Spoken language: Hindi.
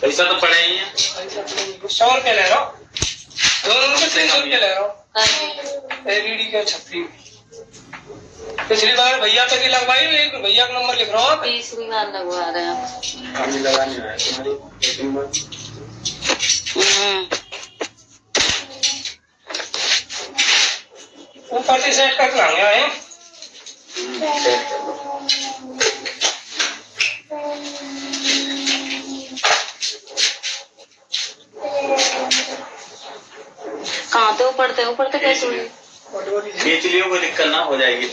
पैसा तो पड़े ही है। सौ रुपये ले रहा हूँ। दोनों तीन सौ रुपये ले रहा हूँ। हाँ एलईडी के छतरी पिछली बार भैया तक ही लगवाई एक भैया का नंबर लिख रहा हूँ तीसरी बार लगवा रहे हैं। हमें लगानी है तुम्हारी हम्म, वो सेट करके लाएँगे आए सेट हो पढ़ते हो पढ़ते कैसे खींच लियो कोई दिक्कत ना हो जाएगी।